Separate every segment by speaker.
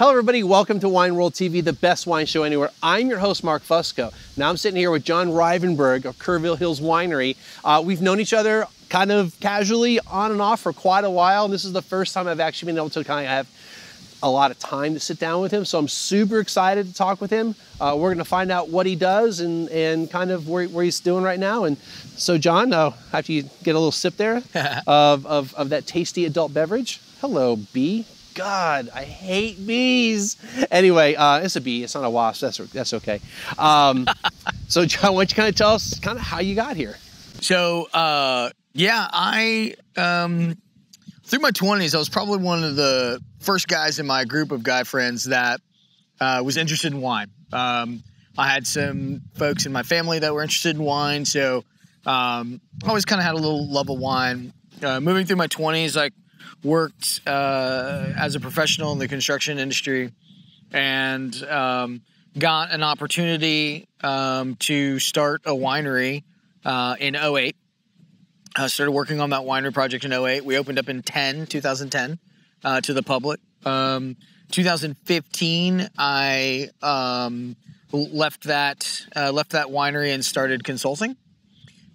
Speaker 1: Hello, everybody. Welcome to Wine World TV, the best wine show anywhere. I'm your host, Mark Fusco. Now I'm sitting here with John Rivenburgh of Kerrville Hills Winery. Uh, we've known each other kind of casually on and off for quite a while. And this is the first time I've actually been able to kind of have a lot of time to sit down with him. So I'm super excited to talk with him. Uh, we're going to find out what he does and, and kind of where, where he's doing right now. And so, John, uh, after you get a little sip there of, of, of that tasty adult beverage, hello, B. God, I hate bees. Anyway, uh, it's a bee. It's not a wasp. That's that's okay. Um, so, John, why don't you kind of tell us kind of how you got here?
Speaker 2: So, uh, yeah, I um, through my twenties, I was probably one of the first guys in my group of guy friends that uh, was interested in wine. Um, I had some folks in my family that were interested in wine, so um, I always kind of had a little love of wine. Uh, moving through my twenties, like worked uh, as a professional in the construction industry and um, got an opportunity um, to start a winery uh, in 08. I started working on that winery project in 08. We opened up in 10, 2010, uh, to the public. Um, 2015, I um, left that uh, left that winery and started consulting.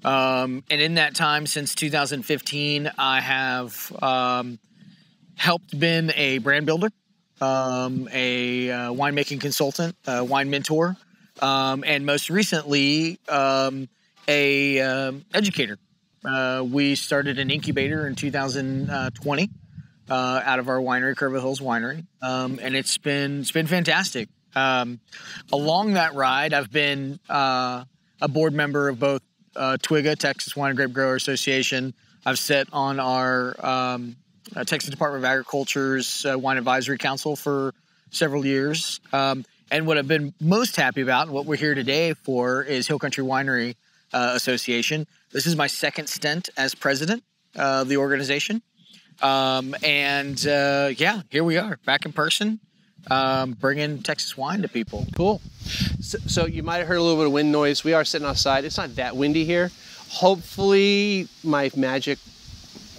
Speaker 2: Um, and in that time, since 2015, I have um, helped been a brand builder, um, a uh, winemaking consultant, a wine mentor, um, and most recently, um, a um, educator. Uh, we started an incubator in 2020 uh, out of our winery, Kerrville Hills Winery, and it's been it's been fantastic. along that ride, I've been uh, a board member of both uh, TWGA, Texas Wine and Grape Grower Association. I've sat on our um, uh, Texas Department of Agriculture's uh, Wine Advisory Council for several years. Um, and what I've been most happy about, and what we're here today for, is Hill Country Winery uh, Association. This is my second stint as president of the organization. Um, and uh, yeah, here we are back in person um, bringing Texas wine to people.
Speaker 1: Cool. So, so, you might have heard a little bit of wind noise. We are sitting outside. It's not that windy here. Hopefully, my magic,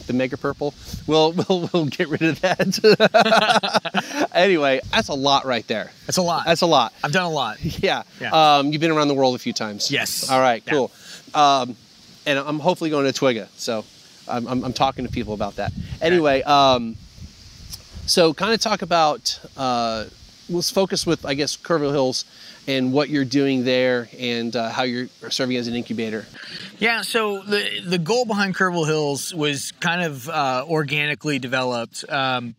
Speaker 1: the mega purple, will will will get rid of that. anyway, that's a lot right there.
Speaker 2: That's a lot.
Speaker 1: That's a lot.
Speaker 2: I've done a lot.
Speaker 1: Yeah. yeah. Um, you've been around the world a few times.
Speaker 2: Yes.
Speaker 1: All right. Cool. Yeah. Um, and I'm hopefully going to TWGA. So I'm, I'm, I'm, talking to people about that. Anyway. Um, so, kind of talk about. Uh, let's focus with, I guess, Kerrville Hills and what you're doing there and uh, how you're serving as an incubator.
Speaker 2: Yeah, so the the goal behind Kerrville Hills was kind of uh, organically developed. Um,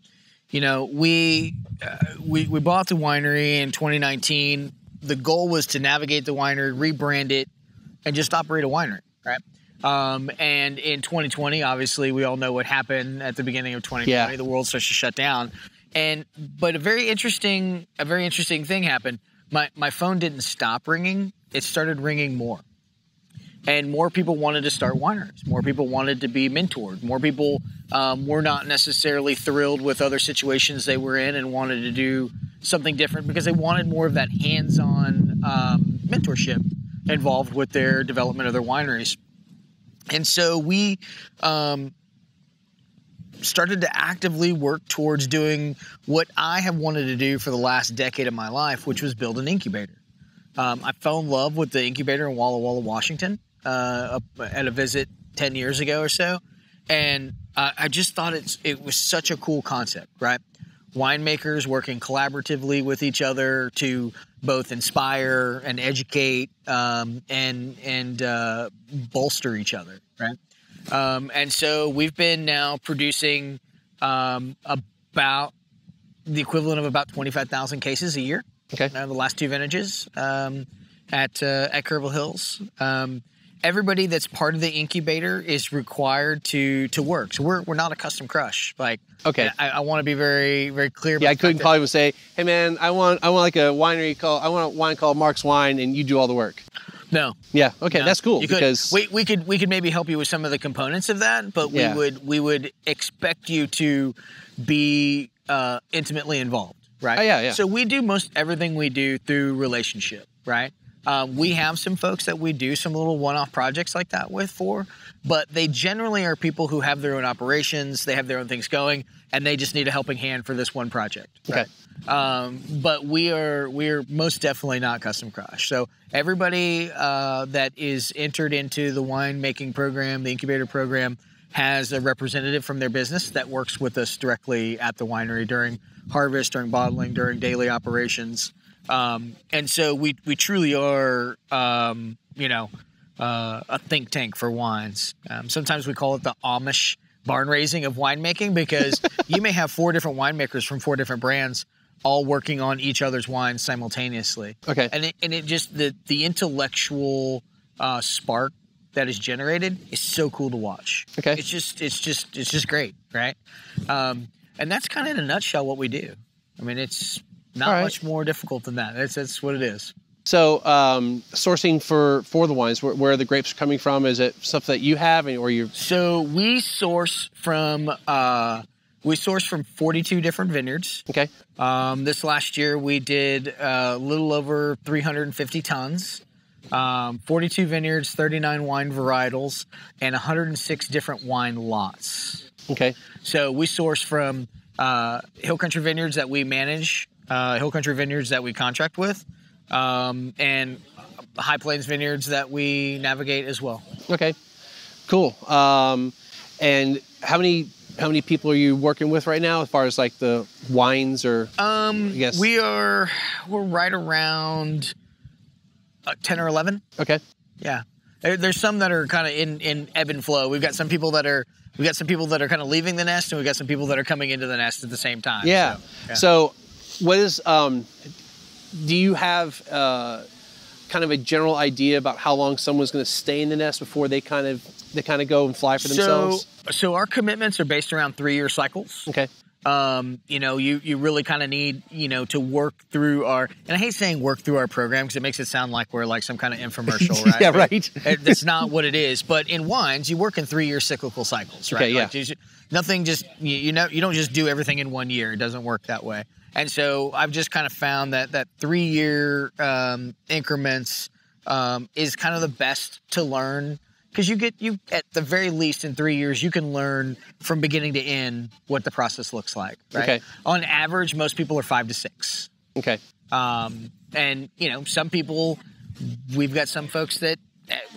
Speaker 2: you know, we, uh, we we bought the winery in 2019. The goal was to navigate the winery, rebrand it, and just operate a winery, right? Um, and in 2020, obviously, we all know what happened at the beginning of 2020. Yeah. The world starts to shut down, and but a very interesting, a very interesting thing happened. My my phone didn't stop ringing; it started ringing more, and more people wanted to start wineries. More people wanted to be mentored. More people um, were not necessarily thrilled with other situations they were in and wanted to do something different because they wanted more of that hands-on um, mentorship involved with their development of their wineries. And so we um, started to actively work towards doing what I have wanted to do for the last decade of my life, which was build an incubator. Um, I fell in love with the incubator in Walla Walla, Washington, uh, at a visit 10 years ago or so. And uh, I just thought it's, it was such a cool concept, right? Winemakers working collaboratively with each other to both inspire and educate um, and and uh, bolster each other, right? Um, and so we've been now producing um, about the equivalent of about twenty five thousand cases a year.
Speaker 1: Okay,
Speaker 2: uh, the last two vintages um, at uh, at Kerrville Hills. Everybody that's part of the incubator is required to to work. So we're, we're not a custom crush. Like
Speaker 1: okay,
Speaker 2: I, I want to be very very clear.
Speaker 1: Yeah, I couldn't call you and say, hey man, I want I want like a winery call. I want a wine called Mark's Wine, and you do all the work.
Speaker 2: No.
Speaker 1: Yeah. Okay,
Speaker 2: no.
Speaker 1: that's cool.
Speaker 2: You
Speaker 1: because
Speaker 2: could, we, we could we could maybe help you with some of the components of that, but we yeah. would we would expect you to be uh, intimately involved, right?
Speaker 1: Oh, yeah, yeah.
Speaker 2: So we do most everything we do through relationship, right? Um, we have some folks that we do some little one-off projects like that with for, but they generally are people who have their own operations, they have their own things going, and they just need a helping hand for this one project.
Speaker 1: Right? Okay.
Speaker 2: Um, but we are we are most definitely not custom crush. So everybody uh, that is entered into the winemaking program, the incubator program, has a representative from their business that works with us directly at the winery during harvest, during bottling, during daily operations. Um, and so we we truly are, um, you know, uh, a think tank for wines. Um, sometimes we call it the Amish barn raising of winemaking because you may have four different winemakers from four different brands all working on each other's wines simultaneously.
Speaker 1: Okay.
Speaker 2: And it, and it just the the intellectual uh, spark that is generated is so cool to watch.
Speaker 1: Okay.
Speaker 2: It's just it's just it's just great, right? Um, and that's kind of in a nutshell what we do. I mean, it's not
Speaker 1: right.
Speaker 2: much more difficult than that. That's that's what it is.
Speaker 1: So, um, sourcing for for the wines, where, where the grapes are coming from? Is it stuff that you have, or you?
Speaker 2: So we source from uh, we source from 42 different vineyards.
Speaker 1: Okay.
Speaker 2: Um, this last year we did uh, a little over 350 tons, um, 42 vineyards, 39 wine varietals, and 106 different wine lots.
Speaker 1: Okay.
Speaker 2: So we source from uh, Hill Country Vineyards that we manage, uh, Hill Country Vineyards that we contract with, um, and High Plains Vineyards that we navigate as well.
Speaker 1: Okay. Cool. Um, and how many how many people are you working with right now, as far as like the wines or?
Speaker 2: Um,
Speaker 1: Yes.
Speaker 2: we are we're right around uh, ten or eleven.
Speaker 1: Okay.
Speaker 2: Yeah, there, there's some that are kind of in in ebb and flow. We've got some people that are we got some people that are kind of leaving the nest, and we got some people that are coming into the nest at the same time.
Speaker 1: Yeah.
Speaker 2: So, yeah.
Speaker 1: So, what is? Um, do you have uh, kind of a general idea about how long someone's going to stay in the nest before they kind of they kind of go and fly for themselves?
Speaker 2: So, so our commitments are based around three year cycles.
Speaker 1: okay.
Speaker 2: Um, you know, you you really kind of need you know to work through our and I hate saying work through our program because it makes it sound like we're like some kind of infomercial, right?
Speaker 1: Yeah, right.
Speaker 2: That's not what it is. But in wines, you work in three year cyclical cycles, right?
Speaker 1: Okay, yeah.
Speaker 2: Like, nothing just you, you know you don't just do everything in one year. It doesn't work that way. And so I've just kind of found that that three year um, increments um, is kind of the best to learn because you get you at the very least in three years you can learn from beginning to end what the process looks like. Right.
Speaker 1: Okay.
Speaker 2: On average, most people are five to six.
Speaker 1: Okay.
Speaker 2: Um, and you know, some people, we've got some folks that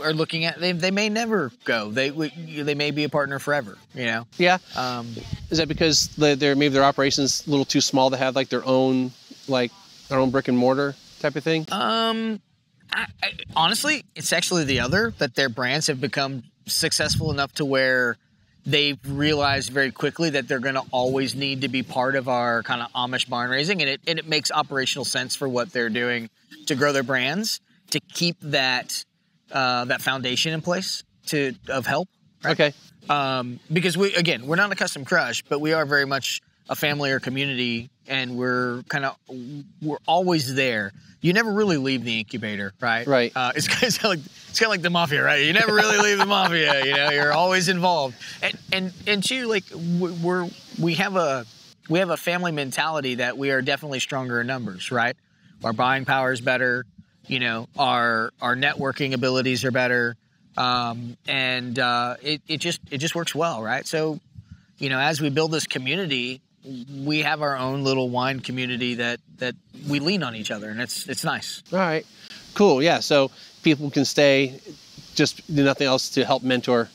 Speaker 2: are looking at they, they may never go. They they may be a partner forever. You know.
Speaker 1: Yeah.
Speaker 2: Um,
Speaker 1: Is that because they're maybe their operations a little too small to have like their own like their own brick and mortar type of thing?
Speaker 2: um, I, I, honestly, it's actually the other that their brands have become successful enough to where they've realized very quickly that they're going to always need to be part of our kind of Amish barn raising, and it and it makes operational sense for what they're doing to grow their brands to keep that uh, that foundation in place to of help. Right?
Speaker 1: Okay.
Speaker 2: um, because we again we're not a custom crush, but we are very much a family or community, and we're kind of we're always there. You never really leave the incubator, right?
Speaker 1: Right.
Speaker 2: Uh, it's kind of like it's kind of like the mafia, right? You never really leave the mafia. You know, you're always involved, and and and two, like we- we're we have a we have a family mentality that we are definitely stronger in numbers, right? Our buying power is better. You know, our our networking abilities are better um, and uh, it, it just it just works well, right? So, you know, as we build this community, we have our own little wine community that that we lean on each other, and it's it's nice.
Speaker 1: All right. Cool. Yeah. So people can stay, just do nothing else to help mentor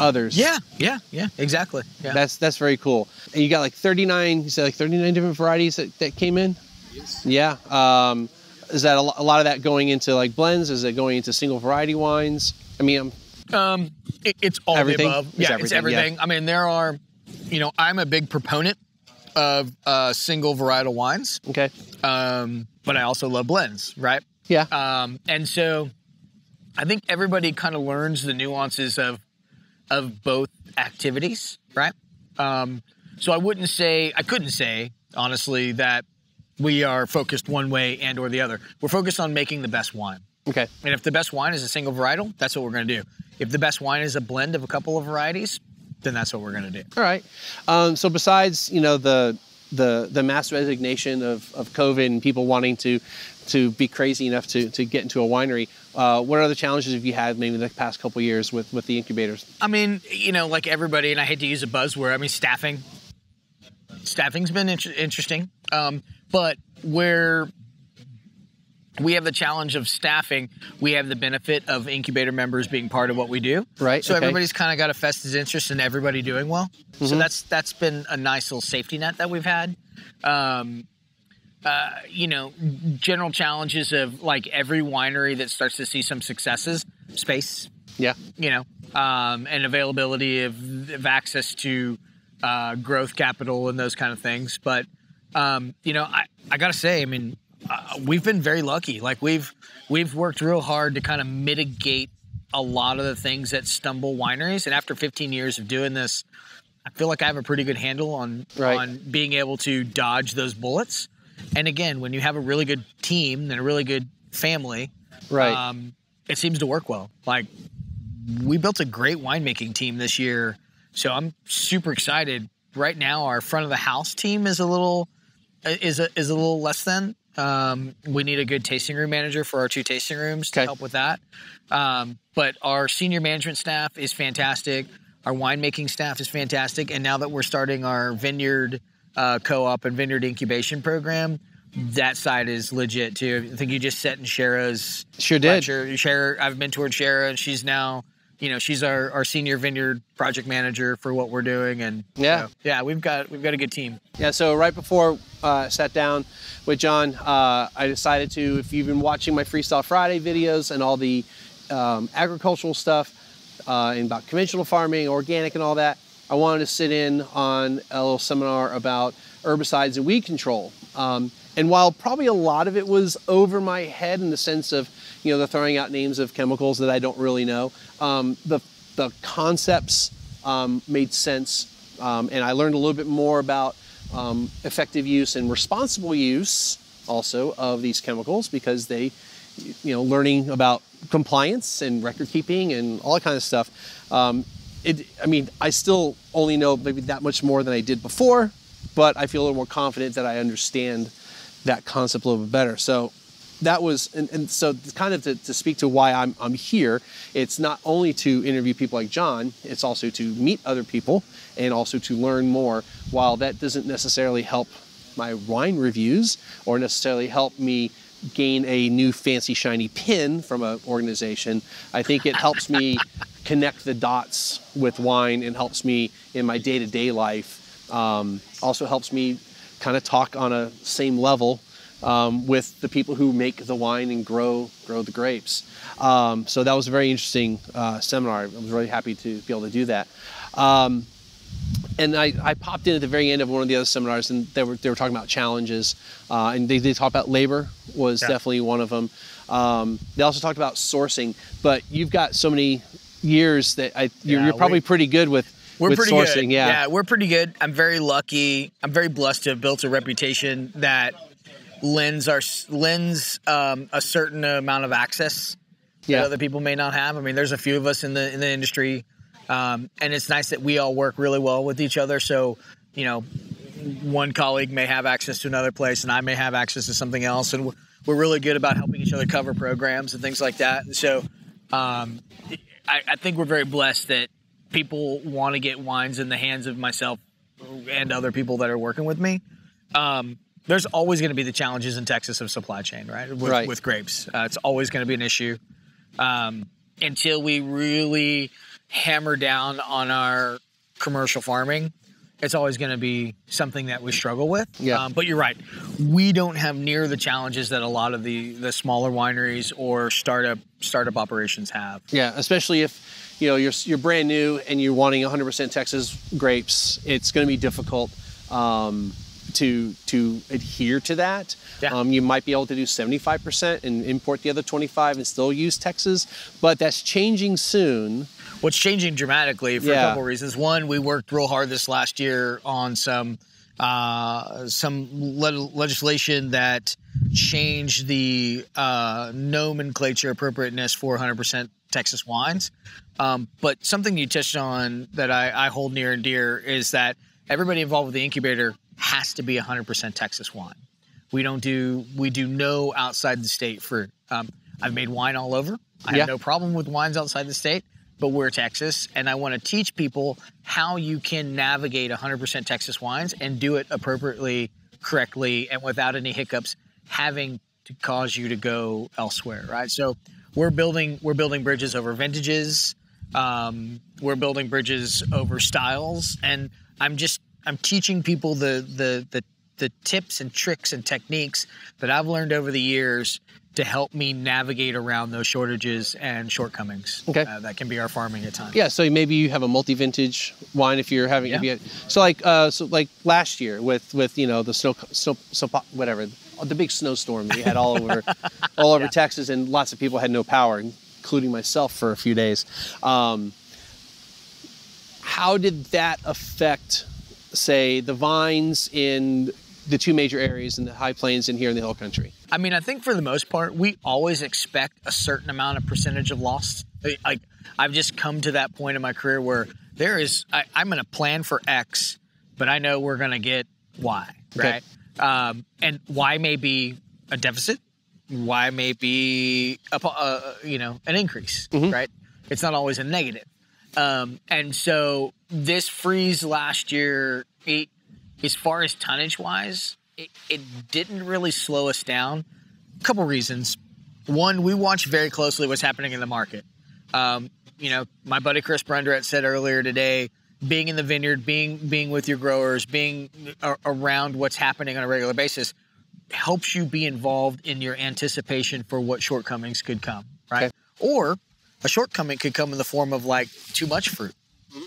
Speaker 1: others.
Speaker 2: Yeah, yeah, yeah, exactly. Yeah.
Speaker 1: That's that's very cool. And you got like 39. You said like 39 different varieties that, that came in.
Speaker 3: Yes.
Speaker 1: Yeah. Um, is that a, lot of that going into like blends? Is it going into single variety wines? I mean, I'm,
Speaker 2: Um, it, it's all
Speaker 1: Everything?
Speaker 2: the above.
Speaker 1: It's
Speaker 2: Yeah,
Speaker 1: everything,
Speaker 2: it's
Speaker 1: yeah.
Speaker 2: everything. I mean, there are, you know, I'm a big proponent of uh, single varietal wines,
Speaker 1: okay.
Speaker 2: um, but I also love blends, right?
Speaker 1: Yeah.
Speaker 2: Um, and so I think everybody kind of learns the nuances of of both activities, right? Um, so I wouldn't say I couldn't say honestly that we are focused one way and or the other. We're focused on making the best wine.
Speaker 1: Okay.
Speaker 2: And if the best wine is a single varietal, that's what we're going to do. If the best wine is a blend of a couple of varieties, then that's what we're going to do.
Speaker 1: All right. Um, so besides, you know, the the the mass resignation of, of COVID and people wanting to to be crazy enough to, to get into a winery, uh, what other challenges have you had maybe the past couple years with, with the incubators?
Speaker 2: I mean, you know, like everybody, and I hate to use a buzzword. I mean, staffing. Staffing's been inter- interesting, um, but where we have the challenge of staffing, we have the benefit of incubator members being part of what we do.
Speaker 1: Right,
Speaker 2: So
Speaker 1: okay.
Speaker 2: everybody's kind of got a vested interest in everybody doing well.
Speaker 1: Mm-hmm.
Speaker 2: So that's that's been a nice little safety net that we've had. Um, uh, you know, general challenges of like every winery that starts to see some successes, space,
Speaker 1: Yeah.
Speaker 2: you know, um, and availability of, of access to uh, growth capital and those kind of things. But um, you know, I, I gotta say, I mean, uh, we've been very lucky. Like we've we've worked real hard to kind of mitigate a lot of the things that stumble wineries. And after 15 years of doing this, I feel like I have a pretty good handle on
Speaker 1: Right.
Speaker 2: on being able to dodge those bullets. And again, when you have a really good team and a really good family,
Speaker 1: Right.
Speaker 2: um, it seems to work well. Like we built a great winemaking team this year, so I'm super excited. Right now, our front of the house team is a little is a, is a little less than. Um, we need a good tasting room manager for our two tasting rooms to help with that. Um, but our senior management staff is fantastic. Our winemaking staff is fantastic, and now that we're starting our vineyard uh, co-op and vineyard incubation program, that side is legit too. I think you just sat in Shara's
Speaker 1: Sure did.
Speaker 2: Shara, I've mentored Shara, and she's now, you know, she's our, our senior vineyard project manager for what we're doing, and
Speaker 1: Yeah.
Speaker 2: so, yeah, we've got we've got a good team.
Speaker 1: Yeah, so right before uh, I sat down with John, uh, I decided to, if you've been watching my Freestyle Friday videos and all the um, agricultural stuff uh, and about conventional farming, organic, and all that, I wanted to sit in on a little seminar about herbicides and weed control. Um, and while probably a lot of it was over my head in the sense of, you know, they're throwing out names of chemicals that I don't really know, um, the, the concepts um, made sense. Um, and I learned a little bit more about um, effective use and responsible use also of these chemicals because they, you know, learning about compliance and record keeping and all that kind of stuff. Um, it, I mean, I still only know maybe that much more than I did before, but I feel a little more confident that I understand that concept a little bit better. So that was, and, and so kind of to, to speak to why I'm, I'm here, it's not only to interview people like John, it's also to meet other people and also to learn more. While that doesn't necessarily help my wine reviews or necessarily help me gain a new fancy shiny pin from an organization, I think it helps me connect the dots with wine and helps me in my day to day life. Um, also helps me kind of talk on a same level um, with the people who make the wine and grow grow the grapes. Um, so that was a very interesting uh, seminar. I was really happy to be able to do that. Um, and I, I popped in at the very end of one of the other seminars, and they were they were talking about challenges, uh, and they did talk about labor was
Speaker 2: Yeah.
Speaker 1: definitely one of them. Um, they also talked about sourcing, but you've got so many years that I you're,
Speaker 2: Yeah,
Speaker 1: you're probably pretty good with
Speaker 2: We're
Speaker 1: with
Speaker 2: pretty
Speaker 1: sourcing.
Speaker 2: good.
Speaker 1: Yeah.
Speaker 2: we're pretty good. I'm very lucky. I'm very blessed to have built a reputation that lends our lends um, a certain amount of access
Speaker 1: Yeah.
Speaker 2: that other people may not have. I mean, there's a few of us in the in the industry, um, and it's nice that we all work really well with each other. So, you know, one colleague may have access to another place, and I may have access to something else, and we're, we're really good about helping each other cover programs and things like that. And so, um, I, I think we're very blessed that people want to get wines in the hands of myself and other people that are working with me. Um, there's always going to be the challenges in Texas of supply chain, right? With,
Speaker 1: Right.
Speaker 2: with grapes, uh, it's always going to be an issue um, until we really hammer down on our commercial farming. It's always going to be something that we struggle with.
Speaker 1: Yeah.
Speaker 2: Um, but you're right. We don't have near the challenges that a lot of the the smaller wineries or startup startup operations have.
Speaker 1: Yeah, especially if you know you're you're brand new and you're wanting 100% Texas grapes, it's going to be difficult um, to to adhere to that.
Speaker 2: Yeah.
Speaker 1: Um, you might be able to do 75% and import the other 25 and still use Texas, but that's changing soon.
Speaker 2: What's changing dramatically for
Speaker 1: Yeah.
Speaker 2: a couple of reasons. One, we worked real hard this last year on some uh, some le- legislation that changed the uh, nomenclature appropriateness for 100% Texas wines. Um, but something you touched on that I, I hold near and dear is that everybody involved with the incubator has to be 100% Texas wine. We don't do we do no outside the state for. Um, I've made wine all over. I
Speaker 1: Yeah.
Speaker 2: have no problem with wines outside the state. but we're Texas, and I want to teach people how you can navigate 100% Texas wines and do it appropriately, correctly, and without any hiccups, having to cause you to go elsewhere, right? So we're building we're building bridges over vintages, um, we're building bridges over styles, and I'm just I'm teaching people the the the the tips and tricks and techniques that I've learned over the years to help me navigate around those shortages and shortcomings
Speaker 1: Okay.
Speaker 2: uh, that can be our farming at times.
Speaker 1: Yeah, so maybe you have a multi-vintage wine if you're having.
Speaker 2: Yeah.
Speaker 1: you, so like, uh, so like last year with with you know the snow, snow, snow whatever, the big snowstorm we had all over, all over
Speaker 2: Yeah.
Speaker 1: Texas, and lots of people had no power, including myself for a few days. Um, how did that affect, say, the vines in the two major areas in the high plains and here in the hill country?
Speaker 2: I mean, I think for the most part, we always expect a certain amount of percentage of loss. Like I've just come to that point in my career where there is, I, I'm going to plan for X, but I know we're going to get Y,
Speaker 1: Okay.
Speaker 2: right? Um, and Y may be a deficit. Y may be a, uh, you know an increase, right? It's not always a negative. Um, and so this freeze last year, it, as far as tonnage wise, it, it didn't really slow us down. A couple reasons. One, we watch very closely what's happening in the market. Um, you know, my buddy Chris Brundrett said earlier today, being in the vineyard, being being with your growers, being a- around what's happening on a regular basis, helps you be involved in your anticipation for what shortcomings could come, right?
Speaker 1: Okay.
Speaker 2: Or a shortcoming could come in the form of like too much fruit.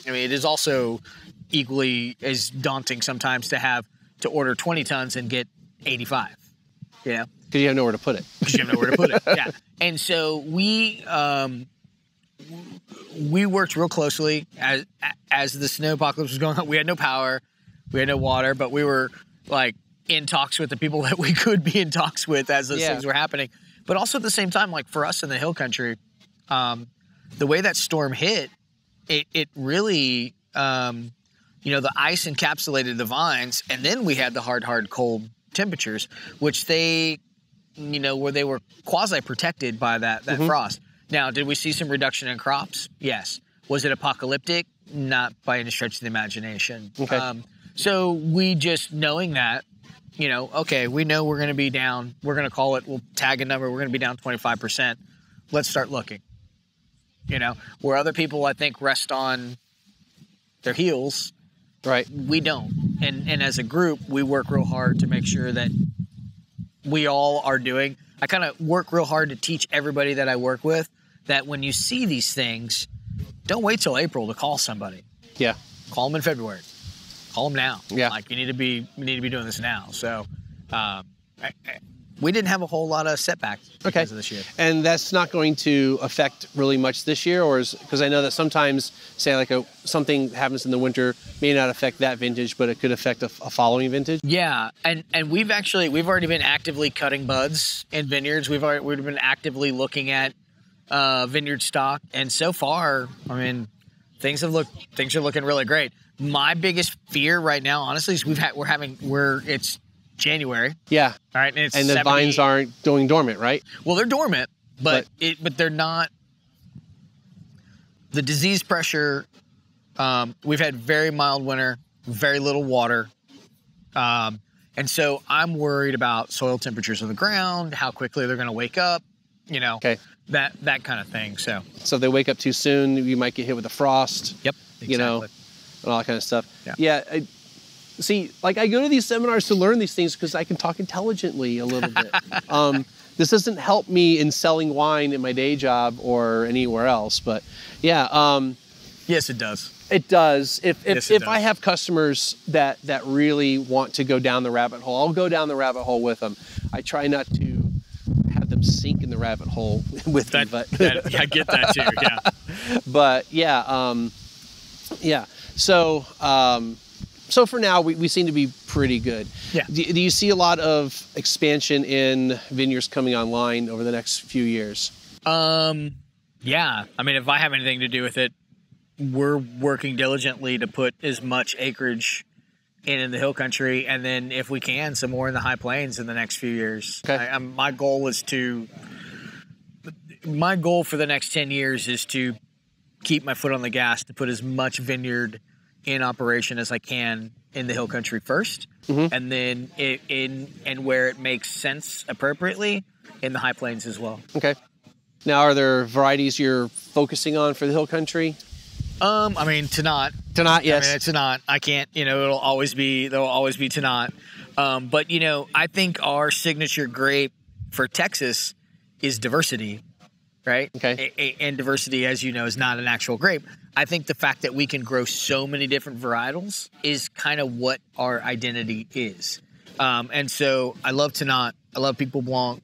Speaker 2: I mean, it is also equally as daunting sometimes to have to order 20 tons and get 85. You know,
Speaker 1: Because you have nowhere to put it.
Speaker 2: because you have nowhere to put it. Yeah. And so we um, we worked real closely as as the snow apocalypse was going on. We had no power, we had no water, but we were like in talks with the people that we could be in talks with as those
Speaker 1: Yeah.
Speaker 2: things were happening. But also at the same time, like for us in the hill country, um, the way that storm hit, it it really um, you know the ice encapsulated the vines, and then we had the hard, hard, cold temperatures, which they you know, where they were quasi protected by that that
Speaker 1: Mm-hmm.
Speaker 2: frost. Now, did we see some reduction in crops? Yes. Was it apocalyptic? Not by any stretch of the imagination.
Speaker 1: Okay.
Speaker 2: Um, so we just knowing that, you know, okay, we know we're going to be down. We're going to call it. We'll tag a number. We're going to be down twenty five percent. Let's start looking. You know, where other people I think rest on their heels,
Speaker 1: Right.
Speaker 2: we don't. And and as a group, we work real hard to make sure that we all are doing. I kind of work real hard to teach everybody that I work with that when you see these things, don't wait till April to call somebody.
Speaker 1: Yeah.
Speaker 2: Call them in February. Call them now.
Speaker 1: Yeah.
Speaker 2: Like you need to be you need to be doing this now. So um, I, I- we didn't have a whole lot of setbacks because
Speaker 1: Okay.
Speaker 2: of this year.
Speaker 1: And that's not going to affect really much this year, or is because I know that sometimes, say like a something happens in the winter, may not affect that vintage, but it could affect a, a following vintage.
Speaker 2: Yeah, and and we've actually we've already been actively cutting buds in vineyards. We've already we've been actively looking at uh, vineyard stock, and so far, I mean, things have looked things are looking really great. My biggest fear right now, honestly, is we've had we're having we're it's January,
Speaker 1: Yeah.
Speaker 2: all right, and it's
Speaker 1: And the
Speaker 2: 70
Speaker 1: vines aren't going dormant, right?
Speaker 2: well, they're dormant, but,
Speaker 1: But-
Speaker 2: it but they're not. The disease pressure. Um, we've had very mild winter, very little water, um, and so I'm worried about soil temperatures on the ground, how quickly they're going to wake up, you know,
Speaker 1: Okay.
Speaker 2: that that kind of thing. So,
Speaker 1: So if they wake up too soon, you might get hit with a frost
Speaker 2: yep,
Speaker 1: You know, and all that kind of stuff.
Speaker 2: Yeah.
Speaker 1: I, see, like I go to these seminars to learn these things because I can talk intelligently a little bit. um, this doesn't help me in selling wine in my day job or anywhere else, but yeah. Um,
Speaker 2: yes, it does.
Speaker 1: It does. If if,
Speaker 2: Yes, it
Speaker 1: if I have customers that that really want to go down the rabbit hole, I'll go down the rabbit hole with them. I try not to have them sink in the rabbit hole with me,
Speaker 2: That,
Speaker 1: but
Speaker 2: that- I get that too. Yeah.
Speaker 1: but yeah, um, yeah. So um, so for now, we, we seem to be pretty good.
Speaker 2: Yeah.
Speaker 1: Do, do you see a lot of expansion in vineyards coming online over the next few years?
Speaker 2: Um, yeah. I mean, if I have anything to do with it, we're working diligently to put as much acreage in in the hill country, and then if we can, some more in the high plains in the next few years.
Speaker 1: Okay.
Speaker 2: I, my goal is to. My goal for the next ten years is to keep my foot on the gas to put as much vineyard in operation as I can in the hill country 1st
Speaker 1: Mm-hmm.
Speaker 2: and then it, in and where it makes sense appropriately in the high plains as well.
Speaker 1: Okay. Now, are there varieties you're focusing on for the hill country?
Speaker 2: Um, I mean, Tannat.
Speaker 1: Tannat, yes.
Speaker 2: I mean, it's not. I can't. You know, it'll always be. There'll always be Tannat. Um, but you know, I think our signature grape for Texas is diversity, right?
Speaker 1: Okay.
Speaker 2: A- a- and diversity, as you know, is not an actual grape. I think the fact that we can grow so many different varietals is kind of what our identity is. Um, and so I love Tannat. I love Picpoul Blanc.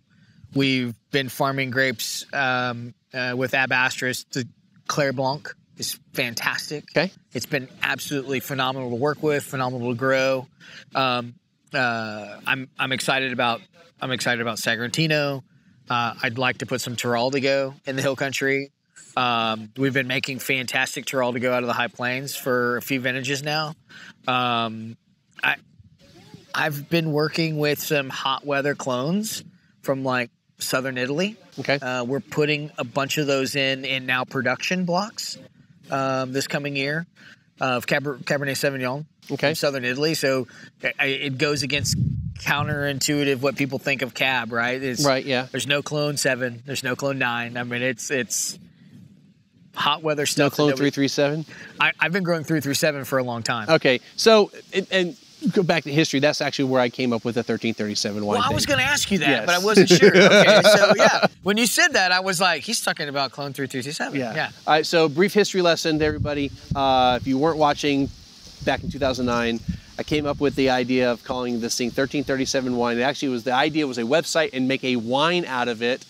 Speaker 2: We've been farming grapes um, uh, with Ab Astris. The Claire Blanc is fantastic.
Speaker 1: Okay.
Speaker 2: It's been absolutely phenomenal to work with, phenomenal to grow. Um, uh, I'm I'm excited about I'm excited about Sagrantino. Uh, I'd like to put some Teroldego in the hill country. Um, we've been making fantastic Teroldego out of the high plains for a few vintages now. Um, I I've been working with some hot weather clones from like southern Italy.
Speaker 1: Okay.
Speaker 2: Uh, we're putting a bunch of those in in now production blocks um, this coming year of Caber- Cabernet Sauvignon
Speaker 1: Okay.
Speaker 2: from southern Italy. So I- it goes against counterintuitive what people think of cab, right? It's,
Speaker 1: Right, yeah.
Speaker 2: There's no clone seven. There's no clone nine. I mean, it's it's hot weather stuff. that
Speaker 1: clone 337?
Speaker 2: I, I've been growing 337 for a long time.
Speaker 1: Okay. So, and, and go back to history. That's actually where I came up with the 1337 wine.
Speaker 2: Well, I was going to ask you that,
Speaker 1: Yes.
Speaker 2: but I wasn't sure. Okay, so yeah, when you said that, I was like, he's talking about clone three three seven.
Speaker 1: Yeah.
Speaker 2: yeah.
Speaker 1: All right. So, brief history lesson to everybody. Uh, if you weren't watching back in 2009, I came up with the idea of calling this thing 1337 wine. It actually was the idea was a website and make a wine out of it.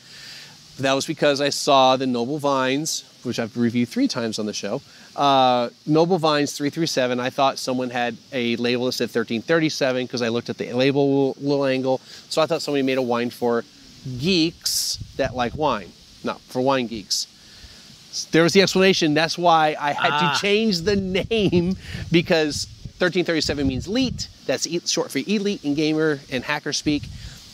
Speaker 1: That was because I saw the Noble Vines, which I've reviewed three times on the show. Uh, Noble Vines 337. I thought someone had a label that said 1337 because I looked at the label little angle. So I thought somebody made a wine for geeks that like wine, not for wine geeks. There was the explanation. That's why I had
Speaker 2: Ah.
Speaker 1: to change the name because 1337 means elite. That's short for elite and gamer and hacker speak.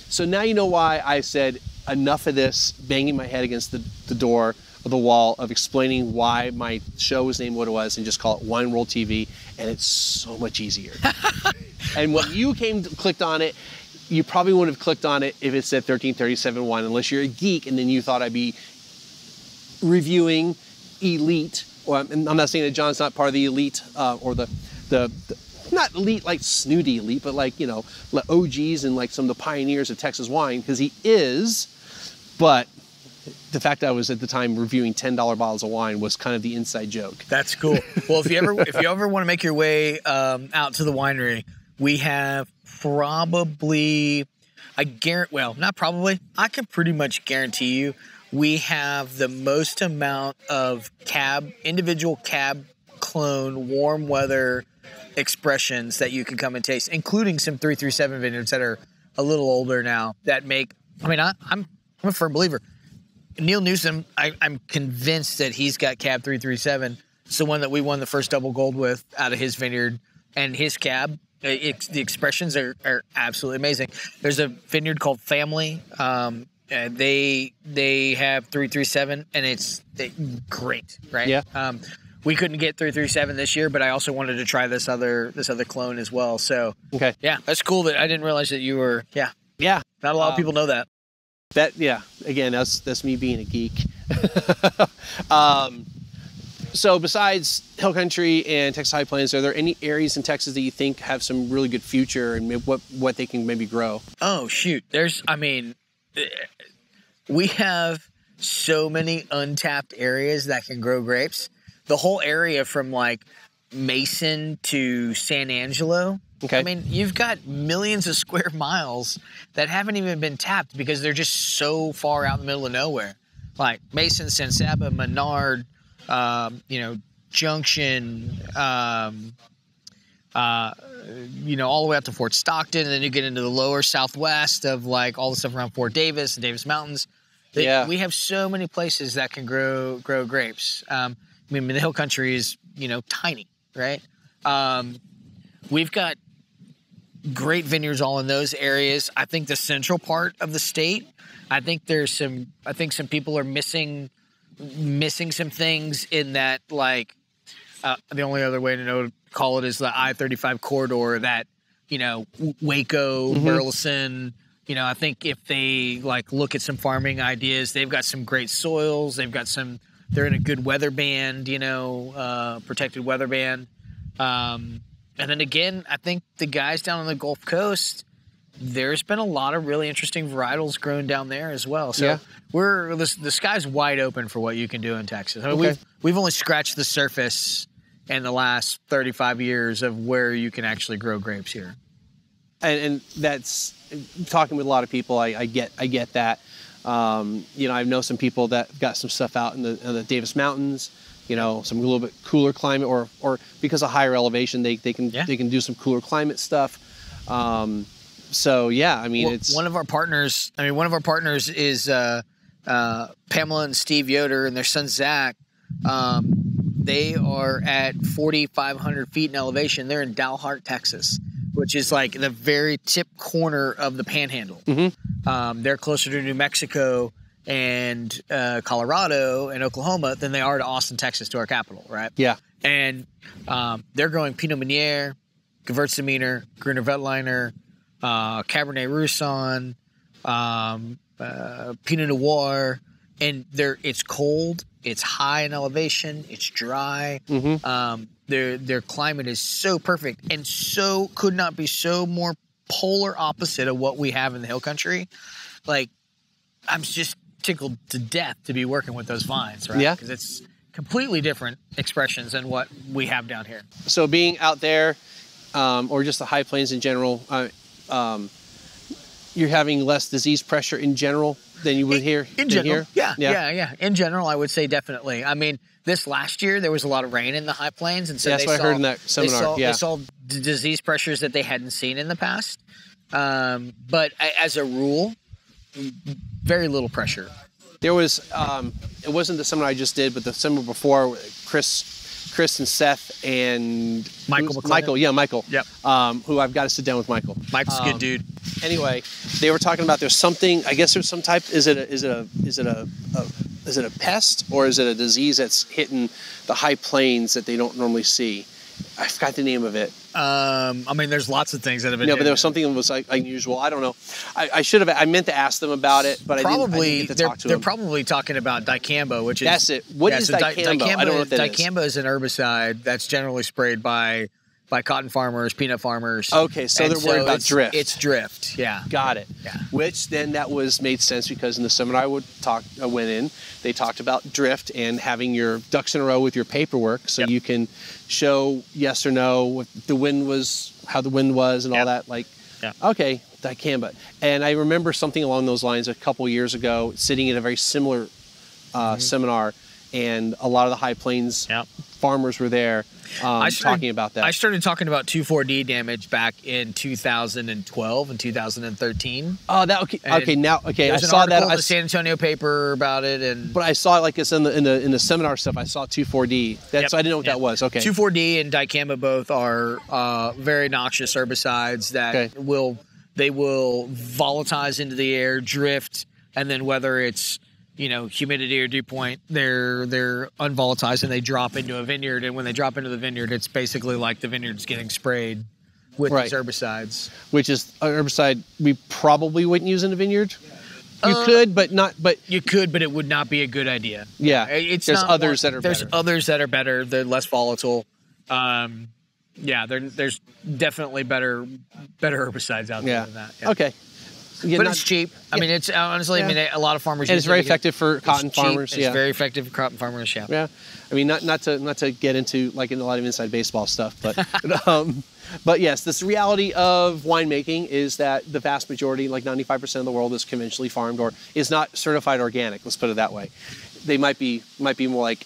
Speaker 1: So now you know why I said enough of this banging my head against the, the door the wall of explaining why my show was named what it was and just call it Wine World TV. And it's so much easier. and when you came to, clicked on it, you probably wouldn't have clicked on it if it said 1337 wine unless you're a geek and then you thought I'd be reviewing elite. Or and I'm not saying that John's not part of the elite uh, or the, the the not elite like snooty elite, but like you know like OGs and like some of the pioneers of Texas wine because he is. But the fact that I was at the time reviewing ten dollar bottles of wine was kind of the inside joke.
Speaker 2: That's cool. Well, if you ever if you ever want to make your way um, out to the winery, we have probably I guarantee well, not probably. I can pretty much guarantee you we have the most amount of cab individual cab clone warm weather expressions that you can come and taste, including some 337 vineyards that are a little older now that make I mean I, I'm I'm a firm believer. Neal Newsom, I, I'm convinced that he's got cab 337. It's the one that we won the first double gold with out of his vineyard. And his cab, it, it- the expressions are, are absolutely amazing. There's a vineyard called Family. Um, uh, they they have 337 and it's they, great, right?
Speaker 1: Yeah.
Speaker 2: Um, we couldn't get 337 this year, but I also wanted to try this other this other clone as well. So
Speaker 1: Okay.
Speaker 2: yeah, that's cool. That I didn't realize that you were. Yeah,
Speaker 1: Yeah.
Speaker 2: not a lot of
Speaker 1: Um,
Speaker 2: people know that.
Speaker 1: That yeah. Again, that's that's me being a geek. um, so besides Hill Country and Texas High Plains, are there any areas in Texas that you think have some really good future and what what they can maybe grow?
Speaker 2: Oh shoot! There's, I mean, eh, we have so many untapped areas that can grow grapes. The whole area from like Mason to San Angelo.
Speaker 1: Okay.
Speaker 2: I mean, you've got millions of square miles that haven't even been tapped because they're just so far out in the middle of nowhere. Like Mason, San Saba, Menard, um, you know, Junction, um, uh, you know, all the way up to Fort Stockton, and then you get into the lower southwest of like all the stuff around Fort Davis and Davis Mountains. They-
Speaker 1: Yeah.
Speaker 2: we have so many places that can grow grow grapes. Um, I mean, the hill country is you know tiny, right? Um, we've got great vineyards all in those areas. I think the central part of the state. I think there's some. I think some people are missing missing some things in that like uh, the only other way to know call it is the I-35 corridor that you know Waco, Burleson. You know, I think if they like look at some farming ideas, they've got some great soils. They've got some. They're in a good weather band. You know, uh, protected weather band. Um, and then again, I think the guys down on the Gulf Coast, there's been a lot of really interesting varietals grown down there as well. So
Speaker 1: Yeah.
Speaker 2: we're the, the sky's wide open for what you can do in Texas. I mean,
Speaker 1: Okay.
Speaker 2: we've we've only scratched the surface in the last 35 years of where you can actually grow grapes here.
Speaker 1: and, and that's talking with a lot of people. I, I get I get that. Um, you know, I know some people that got some stuff out in the, in the Davis Mountains. You know, some a little bit cooler climate, or or because of higher elevation, they, they can
Speaker 2: Yeah.
Speaker 1: they can do some cooler climate stuff. Um, so yeah, I mean,
Speaker 2: Well,
Speaker 1: it's
Speaker 2: one of our partners. I mean, one of our partners is uh, uh, Pamela and Steve Yoder and their son Zach. Um, they are at 4,500 feet in elevation. They're in Dalhart, Texas, which is like the very tip corner of the Panhandle. Um, they're closer to New Mexico and uh, Colorado and Oklahoma than they are to Austin, Texas, to our capital, right?
Speaker 1: yeah,
Speaker 2: and um, they're growing Pinot Meunier, Gewürztraminer, Gruner Veltliner, uh, Cabernet Roussanne, um, uh, Pinot Noir, and they're it's cold, it's high in elevation, it's dry. Um, their their climate is so perfect and so could not be so more polar opposite of what we have in the hill country. Like I'm just tickled to death to be working with those vines, right?
Speaker 1: Yeah.
Speaker 2: because it's completely different expressions than what we have down here.
Speaker 1: so being out there, um, or just the high plains in general, uh, um, you're having less disease pressure in general than you would here.
Speaker 2: In general,
Speaker 1: here?
Speaker 2: yeah, yeah, yeah, In general, I would say definitely. I mean, this last year there was a lot of rain in the high plains, and so
Speaker 1: That's
Speaker 2: they
Speaker 1: what I
Speaker 2: saw,
Speaker 1: heard in that seminar,
Speaker 2: They saw,
Speaker 1: yeah.
Speaker 2: they saw d- disease pressures that they hadn't seen in the past. Um, but as a rule, very little pressure.
Speaker 1: There was um, it wasn't the seminar I just did, but the seminar before, Chris, Chris and Seth and
Speaker 2: Michael?
Speaker 1: Michael, yeah, Michael.
Speaker 2: Yep.
Speaker 1: Um, who I've got to sit down with Michael.
Speaker 2: Mike's a
Speaker 1: Um,
Speaker 2: good dude.
Speaker 1: Anyway, they were talking about there's something. I guess there's some type. Is it a, is it a is it a, a is it a pest or is it a disease that's hitting the high plains that they don't normally see? I forgot the name of it.
Speaker 2: Um, I mean, there's lots of things that have been.
Speaker 1: No, but there was something that was like unusual. I don't know. I, I should have. I meant to ask them about it, but I didn't, I
Speaker 2: Probably,
Speaker 1: didn't to
Speaker 2: they're, they're probably talking about dicamba, which is
Speaker 1: That's it. What
Speaker 2: What
Speaker 1: is
Speaker 2: is
Speaker 1: dicamba? I don't know what that is.
Speaker 2: dicamba is an herbicide that's generally sprayed by by cotton farmers, peanut farmers.
Speaker 1: Okay, so
Speaker 2: And
Speaker 1: they're worried about
Speaker 2: it's-
Speaker 1: drift.
Speaker 2: It's drift, yeah.
Speaker 1: Got it.
Speaker 2: Yeah.
Speaker 1: Which then that was made sense because in the seminar I would talk I went in, they talked about drift and having your ducks in a row with your paperwork so
Speaker 2: Yep.
Speaker 1: you can show yes or no what the wind was, how the wind was and all that. Like
Speaker 2: Yeah.
Speaker 1: okay, I can but And I remember something along those lines a couple years ago, sitting in a very similar uh, seminar and a lot of the high plains
Speaker 2: Yep.
Speaker 1: Farmers were there um,
Speaker 2: I started-
Speaker 1: talking about that.
Speaker 2: I started talking about 2,4-D damage back in 2012 and 2013.
Speaker 1: oh, that okay.
Speaker 2: And
Speaker 1: Okay, now okay, I saw that.
Speaker 2: in
Speaker 1: I
Speaker 2: the San Antonio paper about it, and
Speaker 1: But I saw it like it's in the in the in the seminar stuff. I saw two four D. That's
Speaker 2: Yep,
Speaker 1: I didn't know what
Speaker 2: yep.
Speaker 1: that was. Okay.
Speaker 2: 2,4-D and dicamba both are uh, very noxious herbicides that
Speaker 1: Okay.
Speaker 2: will they will volatilize into the air, drift, and then whether it's you know humidity or dew point, they're they're unvolatilized and they drop into a vineyard. And when they drop into the vineyard, it's basically like the vineyard's getting sprayed with
Speaker 1: Right.
Speaker 2: these herbicides.
Speaker 1: Which is an herbicide we probably wouldn't use in a vineyard. You
Speaker 2: Uh,
Speaker 1: could, but not. But
Speaker 2: You could, but it would not be a good idea.
Speaker 1: yeah,
Speaker 2: It's
Speaker 1: there's others that are
Speaker 2: there's
Speaker 1: better.
Speaker 2: others that are better. They're less volatile. Um, yeah, there, there's definitely better better herbicides out there
Speaker 1: yeah.
Speaker 2: than that. yeah.
Speaker 1: Okay. Yeah,
Speaker 2: but
Speaker 1: not-
Speaker 2: it's cheap. I mean, it's honestly. I mean, a lot of farmers.
Speaker 1: and it's very
Speaker 2: it.
Speaker 1: Effective for cotton
Speaker 2: cheap,
Speaker 1: farmers.
Speaker 2: It's very effective for cotton farmers. Yeah.
Speaker 1: Yeah, I mean, not not to not to get into like in a lot of inside baseball stuff, but um, but yes, this reality of winemaking is that the vast majority, like ninety five percent of the world, is conventionally farmed or is not certified organic. Let's put it that way. They might be might be more like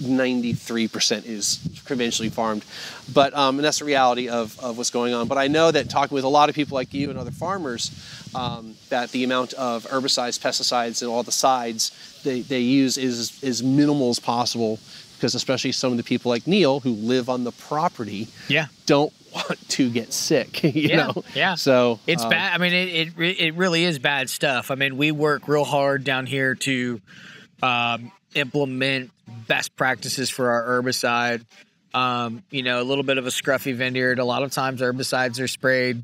Speaker 1: ninety three percent is conventionally farmed, but um, and that's the reality of of what's going on. But I know that talking with a lot of people like you and other farmers, um, that the amount of herbicides, pesticides, and all the sides they, they use is as minimal as possible because especially some of the people like Neal who live on the property
Speaker 2: Yeah.
Speaker 1: don't want to get sick. You
Speaker 2: Yeah,
Speaker 1: know,
Speaker 2: yeah.
Speaker 1: So
Speaker 2: It's
Speaker 1: um,
Speaker 2: bad. I mean, it, it it really is bad stuff. I mean, we work real hard down here to um, implement best practices for our herbicide. Um, you know, a little bit of a scruffy vineyard. A lot of times herbicides are sprayed.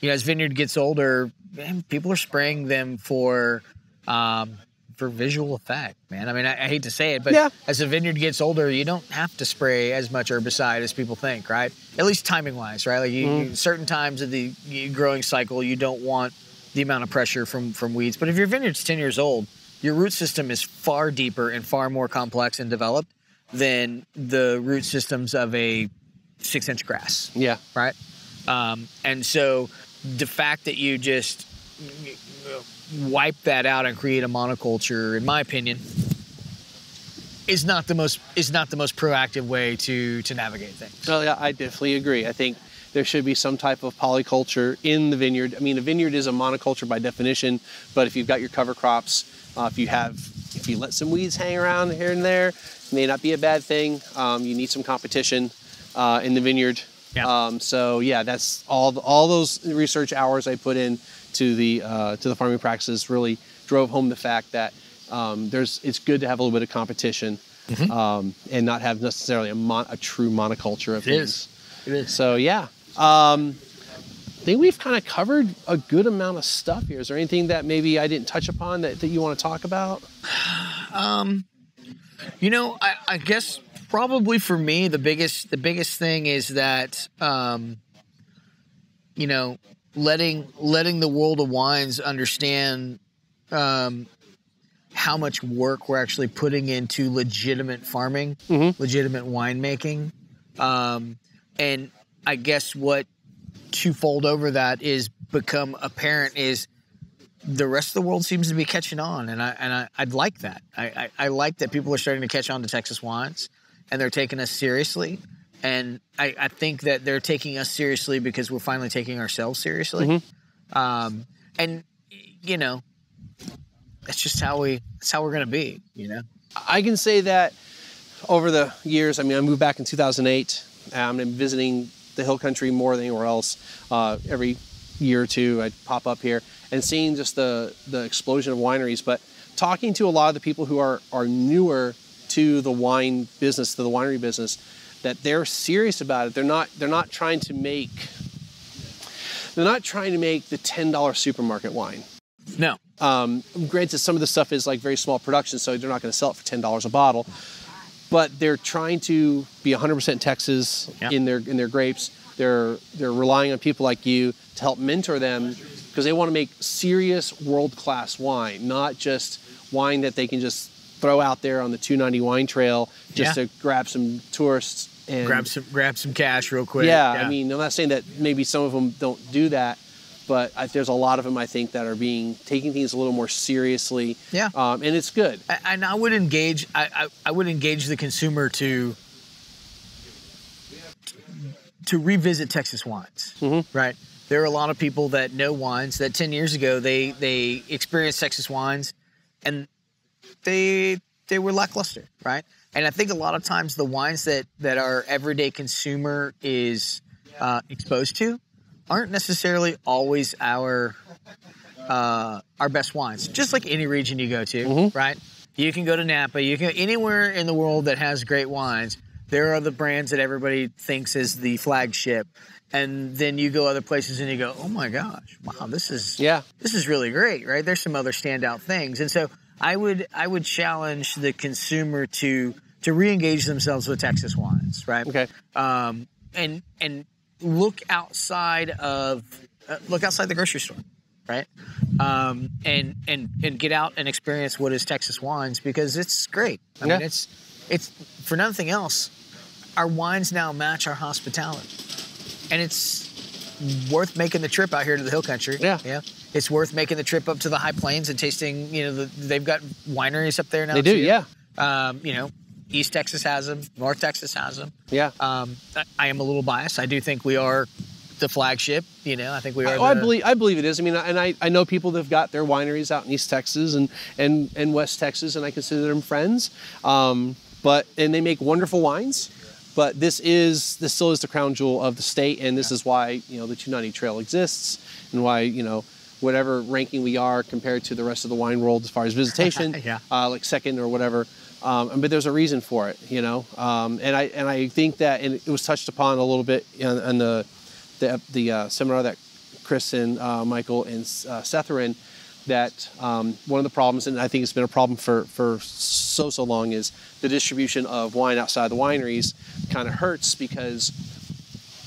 Speaker 2: You know, as vineyard gets older, man, people are spraying them for um, for visual effect, man. I mean, I, I hate to say it, but
Speaker 1: Yeah.
Speaker 2: as the vineyard gets older, you don't have to spray as much herbicide as people think, right? At least timing wise, right? Like you,
Speaker 1: Mm-hmm.
Speaker 2: you, certain times of the growing cycle, you don't want the amount of pressure from from weeds. But if your vineyard's ten years old, your root system is far deeper and far more complex and developed than the root systems of a six inch grass
Speaker 1: Yeah.
Speaker 2: right? Um, and so the fact that you just wipe that out and create a monoculture, in my opinion, is not the most is not the most proactive way to to navigate things.
Speaker 1: Well, yeah, I definitely agree. I think there should be some type of polyculture in the vineyard. I mean, a vineyard is a monoculture by definition, but if you've got your cover crops, uh, if you have, if you let some weeds hang around here and there, it may not be a bad thing. Um, you need some competition uh, in the vineyard.
Speaker 2: Yeah.
Speaker 1: Um, so yeah, that's all. The, all those research hours I put in to the uh, to the farming practices really drove home the fact that um, there's it's good to have a little bit of competition um, and not have necessarily a, mon- a true monoculture of
Speaker 2: It
Speaker 1: things.
Speaker 2: is. It is.
Speaker 1: So yeah, um, think we've kind of covered a good amount of stuff here. Is there anything that maybe I didn't touch upon that, that you want to talk about?
Speaker 2: Um, you know, I, I guess probably for me the biggest the biggest thing is that um, you know letting letting the world of wines understand um, how much work we're actually putting into legitimate farming, legitimate winemaking, um, and I guess what to fold over that is become apparent is the rest of the world seems to be catching on, and I and I, I'd like that. I, I, I like that people are starting to catch on to Texas wines, and they're taking us seriously. And I, I think that they're taking us seriously because we're finally taking ourselves seriously. Um, and you know, that's just how we. That's how we're gonna be. You know.
Speaker 1: I can say that over the years. I mean, I moved back in 2008. Um, I'm visiting the hill country more than anywhere else. Uh, every year or two, I'd pop up here and seeing just the the explosion of wineries. But talking to a lot of the people who are are newer to the wine business, to the winery business, that they're serious about it. They're not they're not trying to make they're not trying to make the ten dollar supermarket wine.
Speaker 2: No.
Speaker 1: Um, granted, some of the stuff is like very small production, so they're not going to sell it for ten dollars a bottle. But they're trying to be 100% Texas
Speaker 2: Yeah.
Speaker 1: in their in their grapes. They're they're relying on people like you to help mentor them because they want to make serious world class wine, not just wine that they can just throw out there on the 290 wine trail just
Speaker 2: Yeah.
Speaker 1: to grab some tourists and
Speaker 2: Grab some grab some cash real quick.
Speaker 1: yeah, I mean, I'm not saying that maybe some of them don't do that, but I, there's a lot of them I think that are being taking things a little more seriously.
Speaker 2: Yeah.
Speaker 1: um, and it's good.
Speaker 2: I- and I would engage. I, I, I would engage the consumer to to revisit Texas wines. Right. There are a lot of people that know wines that ten years ago they they experienced Texas wines, and they they were lackluster. Right. And I think a lot of times the wines that that our everyday consumer is uh, exposed to aren't necessarily always our uh, our best wines. Just like any region you go to, right? You can go to Napa. You can go anywhere in the world that has great wines. There are the brands that everybody thinks is the flagship, and then you go other places and you go, "Oh my gosh, wow, this is
Speaker 1: Yeah.
Speaker 2: this is really great, right?" There's some other standout things, and so I would I would challenge the consumer to to re-engage themselves with Texas wines, right?
Speaker 1: Okay.
Speaker 2: um, and and look outside of uh, look outside the grocery store, right? Um, and and and get out and experience what is Texas wines because it's great. I mean, it's it's for nothing else. Our wines now match our hospitality, and it's worth making the trip out here to the hill country.
Speaker 1: Yeah.
Speaker 2: yeah. It's worth making the trip up to the high plains and tasting. You know, the, they've got wineries up there now.
Speaker 1: They do,
Speaker 2: too.
Speaker 1: yeah.
Speaker 2: Um, you know, East Texas has them. North Texas has them.
Speaker 1: Yeah.
Speaker 2: Um, I- I am a little biased. I do think we are the flagship. You know, I think we are.
Speaker 1: Oh, I
Speaker 2: the-
Speaker 1: believe I believe it is. I mean, and I, I know people that have got their wineries out in East Texas and and, and West Texas, and I consider them friends. Um, but and they make wonderful wines. But this is this still is the crown jewel of the state, and this is why you know the 290 Trail exists, and why you know whatever ranking we are compared to the rest of the wine world as far as visitation,
Speaker 2: Yeah.
Speaker 1: uh, like second or whatever. Um, but there's a reason for it, you know. Um, and I and I think that and it was touched upon a little bit in, in the the, the uh, seminar that Chris and uh, Michael and uh, Seth are in. That um, one of the problems, and I think it's been a problem for for so so long, is the distribution of wine outside the wineries kind of hurts because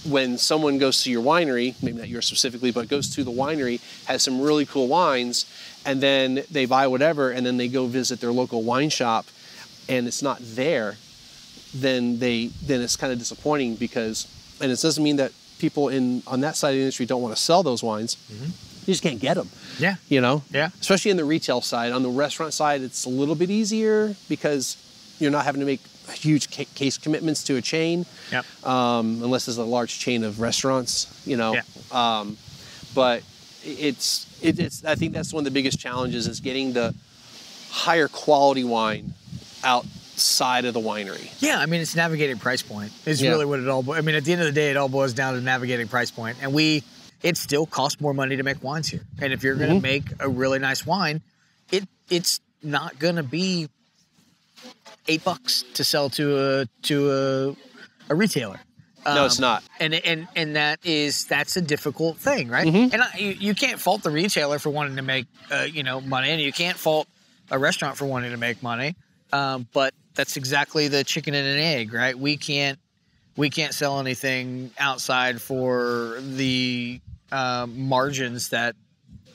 Speaker 1: when someone goes to your winery, maybe not yours specifically, but goes to the winery, has some really cool wines, and then they buy whatever, and then they go visit their local wine shop, and it's not there, then they then it's kind of disappointing because, and it doesn't mean that people in on that side of the industry don't want to sell those wines. You just can't get them.
Speaker 2: Yeah.
Speaker 1: You know.
Speaker 2: Yeah.
Speaker 1: Especially in the retail side. On the restaurant side, it's a little bit easier because you're not having to make huge case commitments to a chain
Speaker 2: Yep.
Speaker 1: um, unless it's a large chain of restaurants, you know.
Speaker 2: Yeah.
Speaker 1: Um, but it's it, it's I think that's one of the biggest challenges is getting the higher quality wine outside of the winery.
Speaker 2: Yeah, I mean it's navigating price point. Is
Speaker 1: Yeah.
Speaker 2: really what it all. I mean, at the end of the day, it all boils down to navigating price point, and we. It still costs more money to make wines here, and if you're going to
Speaker 1: Mm-hmm.
Speaker 2: make a really nice wine, it it's not going to be eight bucks to sell to a to a a retailer.
Speaker 1: no, it's
Speaker 2: Um,
Speaker 1: not.
Speaker 2: and and and that is that's a difficult thing, right?
Speaker 1: Mm-hmm.
Speaker 2: And I, you, you can't fault the retailer for wanting to make uh, you know money, and you can't fault a restaurant for wanting to make money. Um, but that's exactly the chicken and an egg, right? We can't we can't sell anything outside for the um, margins that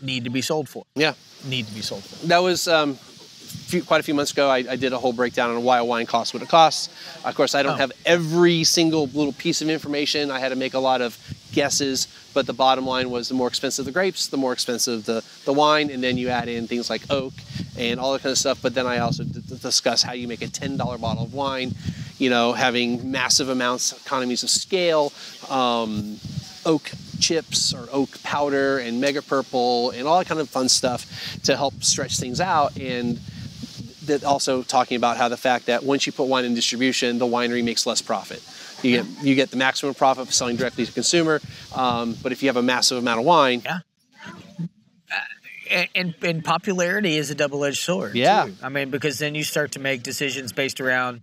Speaker 2: need to be sold for.
Speaker 1: Yeah.
Speaker 2: Need to be sold for.
Speaker 1: That was um, few, quite a few months ago. I, I did a whole breakdown on why a wine costs what it costs. Of course, I don't
Speaker 2: Oh.
Speaker 1: have every single little piece of information. I had to make a lot of guesses, but the bottom line was the more expensive the grapes, the more expensive the, the wine, and then you add in things like oak and all that kind of stuff. But then I also discuss how you make a $10 bottle of wine, you know, having massive amounts, economies of scale, um, oak chips or oak powder and mega purple and all that kind of fun stuff to help stretch things out. And that also talking about how the fact that once you put wine in distribution the winery makes less profit. You get you get the maximum profit for selling directly to consumer. Um, but if you have a massive amount of wine
Speaker 2: Yeah. And, and, popularity is a double-edged sword.
Speaker 1: Yeah.
Speaker 2: too. I mean, because then you start to make decisions based around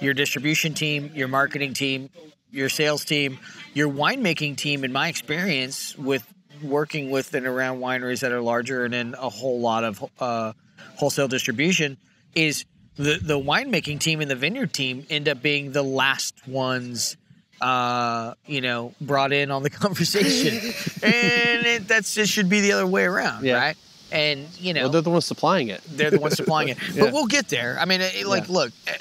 Speaker 2: your distribution team, your marketing team, your sales team, your winemaking team. In my experience, with working with and around wineries that are larger and in a whole lot of uh, wholesale distribution, is the the winemaking team and the vineyard team end up being the last ones uh, you know, brought in on the conversation. and it, that's it should be the other way around,
Speaker 1: Yeah.
Speaker 2: right? And you know,
Speaker 1: well, they're the ones supplying it
Speaker 2: they're the ones supplying it.
Speaker 1: Yeah.
Speaker 2: But we'll get there. I mean, it, like,
Speaker 1: Yeah.
Speaker 2: look, uh,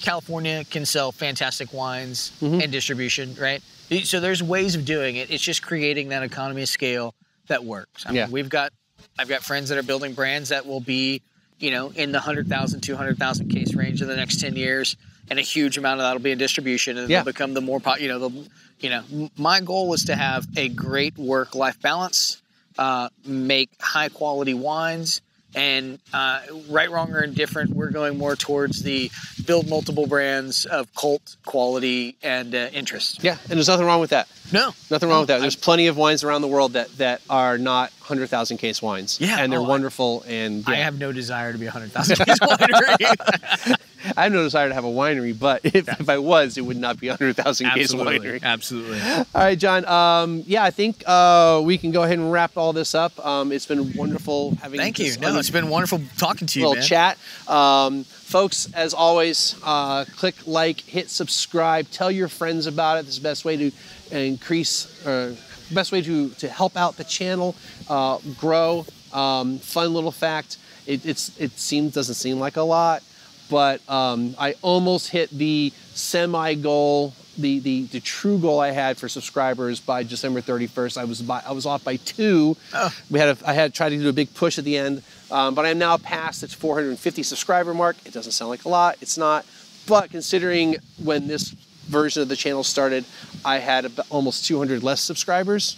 Speaker 2: California can sell fantastic wines
Speaker 1: Mm-hmm.
Speaker 2: and distribution, right? So there's ways of doing it. It's just creating that economy of scale that works. I mean,
Speaker 1: Yeah.
Speaker 2: we've got, I've got friends that are building brands that will be, you know, in the 100,000, 200,000 case range in the next 10 years. And a huge amount of that will be in distribution and
Speaker 1: Yeah.
Speaker 2: they'll become the more, po- you know, the, you know, my goal was to have a great work life balance, uh, make high quality wines, and uh, right, wrong, or indifferent, we're going more towards the build multiple brands of cult quality and uh, interest.
Speaker 1: yeah and there's nothing wrong with that
Speaker 2: No,
Speaker 1: nothing wrong with that
Speaker 2: I-
Speaker 1: there's plenty of wines around the world that that are not 100000 case wines
Speaker 2: Yeah,
Speaker 1: and they're
Speaker 2: oh, I-
Speaker 1: wonderful and
Speaker 2: I have no desire to be a hundred thousand case winery.
Speaker 1: I have no desire to have a winery, but if, if I was, it would not be a 100,000 case winery.
Speaker 2: absolutely.
Speaker 1: All right, John. Um, yeah, I think uh, we can go ahead and wrap all this up. Um, it's been wonderful having
Speaker 2: Thank you. No, it's been wonderful talking to you,
Speaker 1: little
Speaker 2: man.
Speaker 1: chat. Um, folks, as always, uh, click like, hit subscribe, tell your friends about it. This is the best way to increase, uh, best way to, to help out the channel, uh, grow. Um, fun little fact. It, it's, it seems doesn't seem like a lot, but um, I almost hit the semi goal, the, the the true goal I had for subscribers by December 31st. I was by, I was off by two.
Speaker 2: Oh.
Speaker 1: We had a, I had tried to do a big push at the end, um, but I'm now past its 450 subscriber mark. It doesn't sound like a lot. It's not, but considering when this version of the channel started, I had about almost 200 less subscribers.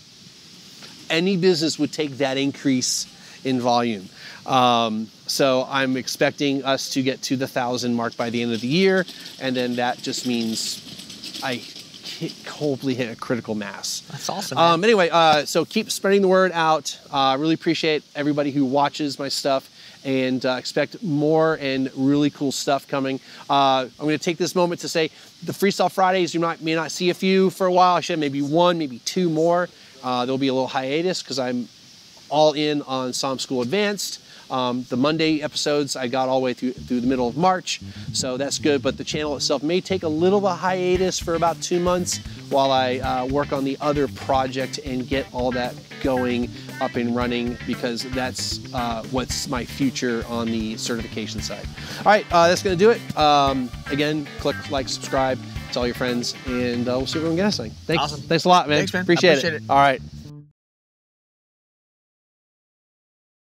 Speaker 1: Any business would take that increase in volume. Um, so I'm expecting us to get to the thousand mark by the end of the year, and then that just means I hit, hopefully hit a critical mass.
Speaker 2: That's awesome.
Speaker 1: Um, anyway, uh, so keep spreading the word out. I uh, really appreciate everybody who watches my stuff and uh, expect more and really cool stuff coming. Uh, I'm going to take this moment to say the Freestyle Fridays, you might, may not see a few for a while. I should have maybe one, maybe two more. Uh, there'll be a little hiatus because I'm all in on Somm School Advanced. Um, the Monday episodes I got all the way through, through the middle of March, so that's good. But the channel itself may take a little of a hiatus for about two months while I uh, work on the other project and get all that going up and running because that's uh, what's my future on the certification side. All right, uh, that's going to do it. Um, again, click like, subscribe, tell your friends, and uh, we'll see what we can get us. Thanks.
Speaker 2: Awesome.
Speaker 1: Thanks a lot, man.
Speaker 2: Thanks, man.
Speaker 1: Appreciate,
Speaker 2: appreciate
Speaker 1: it.
Speaker 2: it.
Speaker 1: All right.